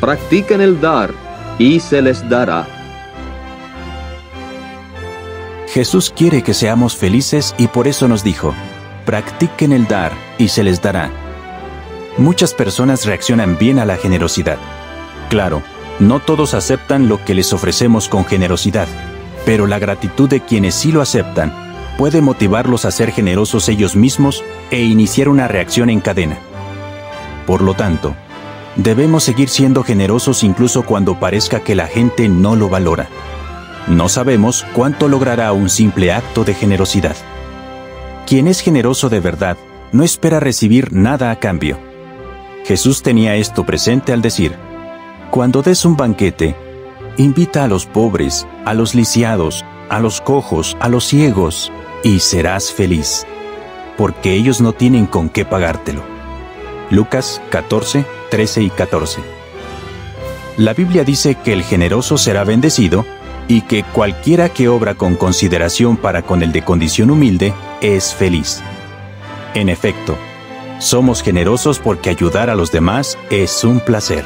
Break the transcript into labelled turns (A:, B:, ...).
A: practiquen el dar y se les dará.
B: Jesús quiere que seamos felices y por eso nos dijo, practiquen el dar y se les dará. Muchas personas reaccionan bien a la generosidad. Claro, no todos aceptan lo que les ofrecemos con generosidad, pero la gratitud de quienes sí lo aceptan puede motivarlos a ser generosos ellos mismos e iniciar una reacción en cadena. Por lo tanto, debemos seguir siendo generosos incluso cuando parezca que la gente no lo valora. No sabemos cuánto logrará un simple acto de generosidad. Quien es generoso de verdad no espera recibir nada a cambio. Jesús tenía esto presente al decir, cuando des un banquete, invita a los pobres, a los lisiados, a los cojos, a los ciegos, y serás feliz, porque ellos no tienen con qué pagártelo. Lucas 14, 13 y 14. La Biblia dice que el generoso será bendecido y que cualquiera que obra con consideración para con el de condición humilde es feliz. En efecto, somos generosos porque ayudar a los demás es un placer.